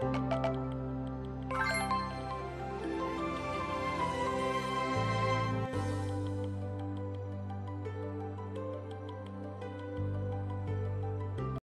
Música